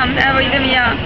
Tamam, evo idem ja.